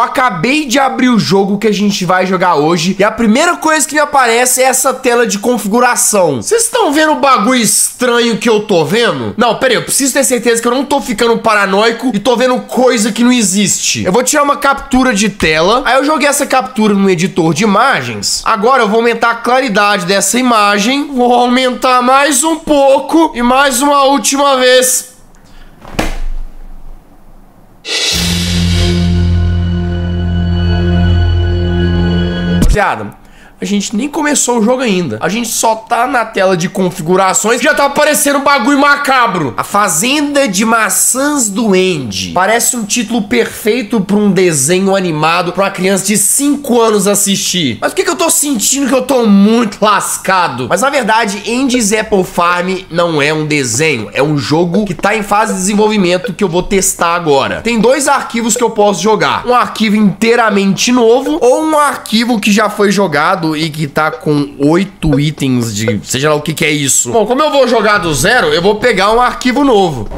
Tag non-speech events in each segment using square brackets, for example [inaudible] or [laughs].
Eu acabei de abrir o jogo que a gente vai jogar hoje e a primeira coisa que me aparece é essa tela de configuração. Vocês estão vendo o bagulho estranho que eu tô vendo? Não, pera aí, eu preciso ter certeza que eu não tô ficando paranoico e tô vendo coisa que não existe. Eu vou tirar uma captura de tela, aí eu joguei essa captura no editor de imagens. Agora eu vou aumentar a claridade dessa imagem, vou aumentar mais um pouco e mais uma última vez. Rapaziada, a gente nem começou o jogo ainda. A gente só tá na tela de configurações. Já tá aparecendo um bagulho macabro. A Fazenda de Maçãs do Andy. Parece um título perfeito pra um desenho animado pra uma criança de 5 anos assistir. Mas por que, que eu tô sentindo que eu tô muito lascado? Mas na verdade, Andy's Apple Farm não é um desenho. É um jogo que tá em fase de desenvolvimento que eu vou testar agora. Tem dois arquivos que eu posso jogar. Um arquivo inteiramente novo ou um arquivo que já foi jogado e que tá com oito itens de. Seja lá o que, que é isso. Bom, como eu vou jogar do zero, eu vou pegar um arquivo novo.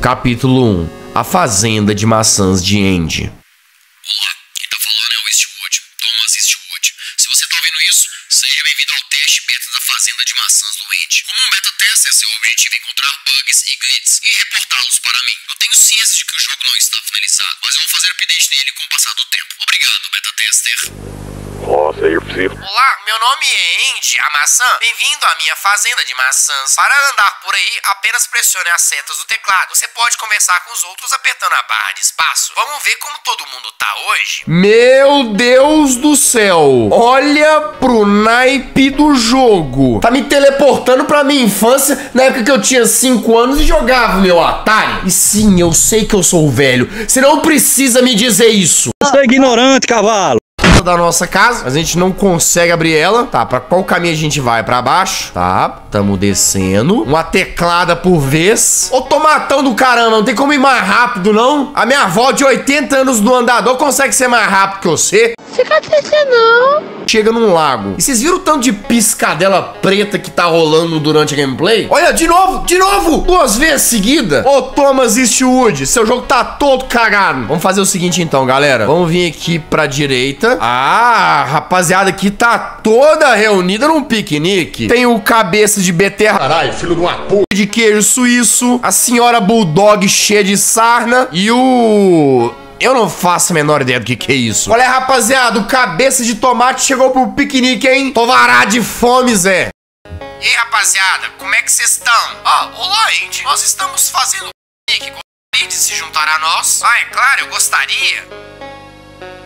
Capítulo 1 A Fazenda de Maçãs de Andy. Olá, quem tá falando é o Eastwood, Thomas Eastwood. Se você tá ouvindo isso, seja bem-vindo ao teste beta da Fazenda de Maçãs do Andy. Como um beta tester, seu objetivo é encontrar bugs e glitches e reportá-los para mim. Eu tenho ciência de que o jogo não está finalizado, mas eu vou fazer update nele com o passar do tempo. Obrigado, beta tester. Nossa, eu preciso. Olá, meu nome é Andy, a maçã. Bem-vindo à minha fazenda de maçãs. Para andar por aí, apenas pressione as setas do teclado. Você pode conversar com os outros apertando a barra de espaço. Vamos ver como todo mundo tá hoje? Meu Deus do céu! Olha pro naipe do jogo. Tá me teleportando pra minha infância, na época que eu tinha 5 anos e jogava meu Atari. E sim, eu sei que eu sou velho. Você não precisa me dizer isso Você é ignorante, cavalo. Da nossa casa, mas a gente não consegue abrir ela. Tá, pra qual caminho a gente vai? Pra baixo? Tá, tamo descendo. Uma teclada por vez. Ô tomatão do caramba, não tem como ir mais rápido, não? A minha avó de 80 anos no andador consegue ser mais rápido que você. Fica triste não. Chega num lago. E vocês viram o tanto de piscadela preta que tá rolando durante a gameplay? Olha, de novo, de novo! Duas vezes seguida. Ô, Thomas Eastwood, seu jogo tá todo cagado. Vamos fazer o seguinte então, galera. Vamos vir aqui pra direita. Ah, rapaziada aqui tá toda reunida num piquenique. Tem o cabeça de beterraba. Caralho, filho de uma puta. De queijo suíço. A senhora Bulldog cheia de sarna. E o... Eu não faço a menor ideia do que que é isso. Olha, rapaziada, o cabeça de tomate chegou pro piquenique, hein? Tô varado de fome, Zé. E aí, rapaziada, como é que vocês estão? Ah, olá, Andy. Nós estamos fazendo um piquenique. Gostaria de se juntar a nós? Ah, é claro, eu gostaria.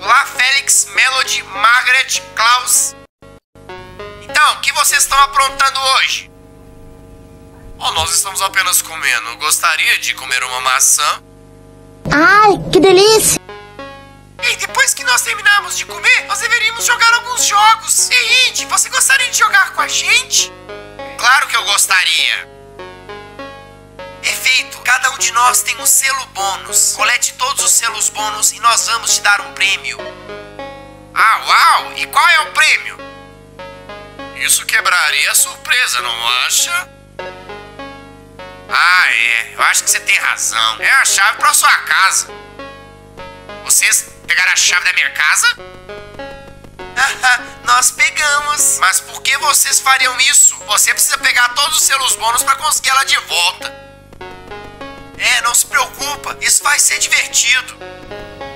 Olá, Félix, Melody, Margaret, Klaus. Então, o que vocês estão aprontando hoje? Oh, nós estamos apenas comendo. Gostaria de comer uma maçã? Ai, que delícia. E depois que nós terminarmos de comer, nós deveríamos jogar alguns jogos. Ei, Indy, você gostaria de jogar com a gente? Claro que eu gostaria. Perfeito, cada um de nós tem um selo bônus. Colete todos os selos bônus e nós vamos te dar um prêmio. Ah, uau! E qual é o prêmio? Isso quebraria a surpresa, não acha? Ah, é. Eu acho que você tem razão. É a chave pra sua casa. Vocês pegaram a chave da minha casa? [laughs] Nós pegamos. Mas por que vocês fariam isso? Você precisa pegar todos os selos bônus pra conseguir ela de volta. É, não se preocupa. Isso vai ser divertido.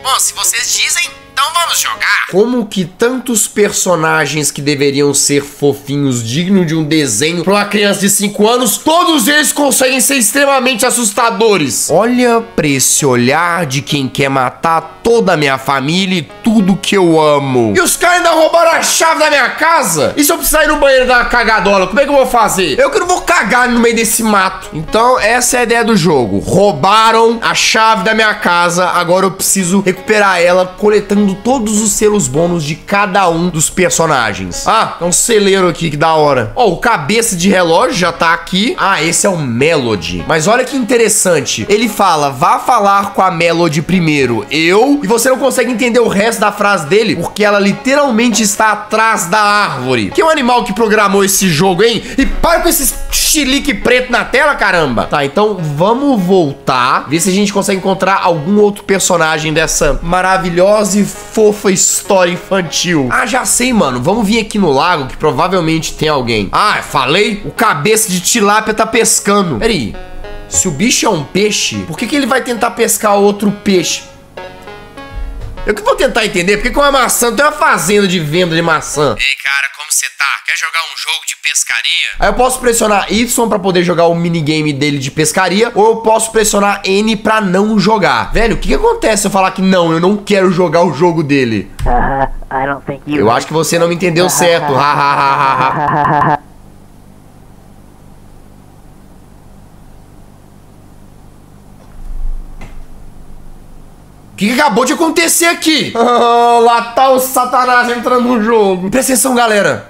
Bom, se vocês dizem, então vamos jogar. Como que tantos personagens que deveriam ser fofinhos, dignos de um desenho para uma criança de 5 anos, todos eles conseguem ser extremamente assustadores. Olha pra esse olhar de quem quer matar toda a minha família e tudo que eu amo. E os caras ainda roubaram a chave da minha casa? E se eu precisar ir no banheiro dar uma cagadola, como é que eu vou fazer? Eu que não vou cagar no meio desse mato. Então, essa é a ideia do jogo. Roubaram a chave da minha casa, agora eu preciso recuperar ela coletando todos os selos bônus de cada um dos personagens. Ah, é um celeiro aqui, que da hora. Ó, o cabeça de relógio já tá aqui. Ah, esse é o Melody. Mas olha que interessante. Ele fala, vá falar com a Melody primeiro. Eu e você não consegue entender o resto da frase dele porque ela literalmente está atrás da árvore. Que é um animal que programou esse jogo, hein? E para com esse chilique preto na tela, caramba. Tá, então vamos voltar, ver se a gente consegue encontrar algum outro personagem dessa maravilhosa e fofa história infantil. Ah, já sei, mano. Vamos vir aqui no lago que provavelmente tem alguém. Ah, falei? O cabeça de tilápia tá pescando. Peraí. Se o bicho é um peixe, por que, que ele vai tentar pescar outro peixe? Eu que vou tentar entender, porque com a maçã tem uma fazenda de venda de maçã. Ei, cara, como você tá? Quer jogar um jogo de pescaria? Aí eu posso pressionar Y pra poder jogar o minigame dele de pescaria, ou eu posso pressionar N pra não jogar. Velho, o que, que acontece se eu falar que não, eu não quero jogar o jogo dele? [laughs] I don't think you. Eu acho que você não me entendeu certo. Ha, ha, ha, ha, ha. [laughs] O que, que acabou de acontecer aqui? Ah, [laughs] lá tá o Satanás entrando no jogo. Presta atenção, galera.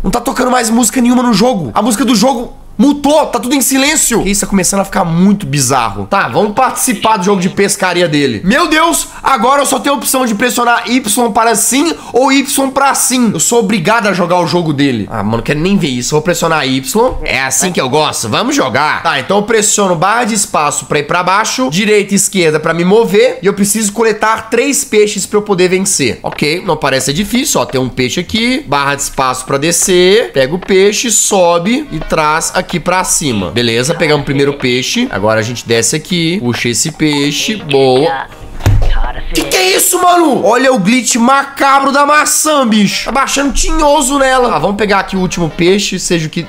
Não tá tocando mais música nenhuma no jogo. A música do jogo mutou, tá tudo em silêncio. Isso tá começando a ficar muito bizarro. Tá, vamos participar do jogo de pescaria dele. Meu Deus, agora eu só tenho a opção de pressionar Y para sim ou Y para sim. Eu sou obrigado a jogar o jogo dele. Ah, mano, quero nem ver isso. Vou pressionar Y. É assim que eu gosto. Vamos jogar. Tá, então eu pressiono barra de espaço pra ir pra baixo, direita e esquerda pra me mover, e eu preciso coletar três peixes pra eu poder vencer. Ok, não parece ser difícil, ó. Tem um peixe aqui, barra de espaço pra descer, pega o peixe, sobe e traz aqui pra cima. Beleza, pegamos o primeiro peixe. Agora a gente desce aqui, puxa esse peixe, boa. Que que é isso, mano? Olha o glitch macabro da maçã, bicho. Tá baixando tinhoso nela. Ah, vamos pegar aqui o último peixe, seja o que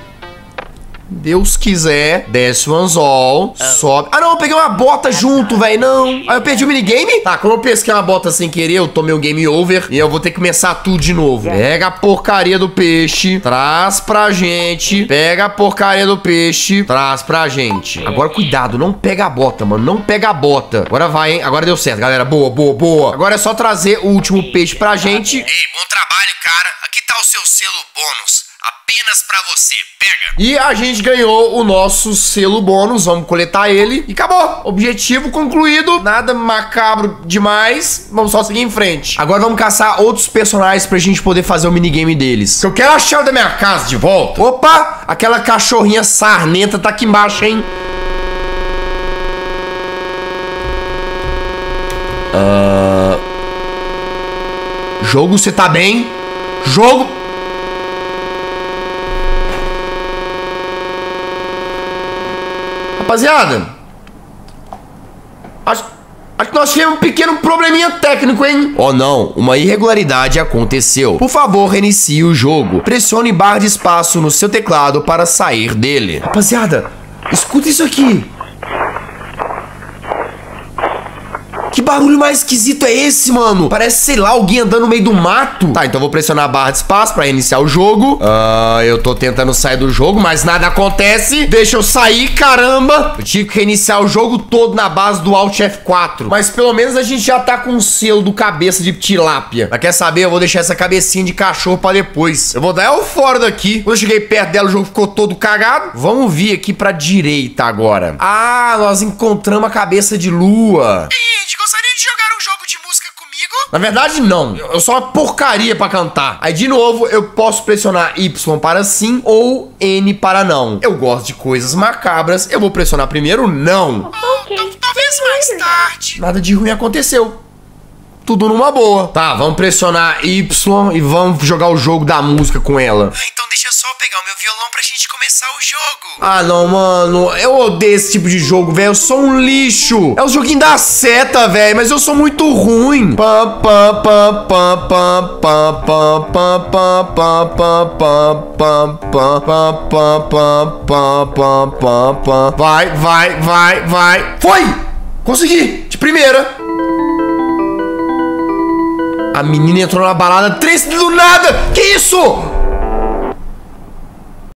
Deus quiser. Desce o anzol, sobe. Ah, não, eu peguei uma bota junto, velho. Não. Aí eu perdi o minigame? Tá, como eu pesquei uma bota sem querer, eu tomei um game over e eu vou ter que começar tudo de novo. Pega a porcaria do peixe, traz pra gente. Pega a porcaria do peixe, traz pra gente. Agora cuidado, não pega a bota, mano. Não pega a bota. Agora vai, hein? Agora deu certo, galera. Boa, boa, boa. Agora é só trazer o último peixe pra gente. Ei, bom trabalho, cara. Aqui tá o seu selo bônus. Apenas pra você. Pega. E a gente ganhou o nosso selo bônus, vamos coletar ele e acabou. Objetivo concluído, nada macabro demais. Vamos só seguir em frente. Agora vamos caçar outros personagens pra gente poder fazer o minigame deles. Eu quero a chave da minha casa de volta. Opa, aquela cachorrinha sarnenta tá aqui embaixo, hein? Ah, Jogo, você tá bem? Jogo. Rapaziada, acho, acho que nós tivemos um pequeno probleminha técnico, hein? Oh não, uma irregularidade aconteceu. Por favor, reinicie o jogo. Pressione barra de espaço no seu teclado para sair dele. Rapaziada, escuta isso aqui. Barulho mais esquisito é esse, mano? Parece, sei lá, alguém andando no meio do mato. Tá, então vou pressionar a barra de espaço pra iniciar o jogo. Ah, eu tô tentando sair do jogo, mas nada acontece. Deixa eu sair, caramba. Eu tive que reiniciar o jogo todo na base do Alt F4. Mas pelo menos a gente já tá com o selo do cabeça de tilápia. Mas quer saber? Eu vou deixar essa cabecinha de cachorro pra depois. Eu vou dar ela fora daqui. Quando eu cheguei perto dela, o jogo ficou todo cagado. Vamos vir aqui pra direita agora. Ah, nós encontramos a cabeça de lua. Gente, gostaria de jogar um jogo de música comigo? Na verdade, não. Eu sou uma porcaria pra cantar. Aí, de novo, eu posso pressionar Y para sim ou N para não. Eu gosto de coisas macabras. Eu vou pressionar primeiro não. Então, talvez mais tarde. Nada de ruim aconteceu. Tudo numa boa. Tá, vamos pressionar Y e vamos jogar o jogo da música com ela. Ah, então deixa eu só pegar o meu violão pra gente começar o jogo. Ah, não, mano. Eu odeio esse tipo de jogo, velho. Eu sou um lixo. É o joguinho da seta, velho. Mas eu sou muito ruim. Pá, pá, pá, pá, pá, pá, pá, pá, pá, pá, pá, pá, pá, pá, pá, pá, pá, pá, pá, pá. Vai, vai, vai, vai. Foi! Consegui! De primeira. A menina entrou na balada triste do nada. Que isso?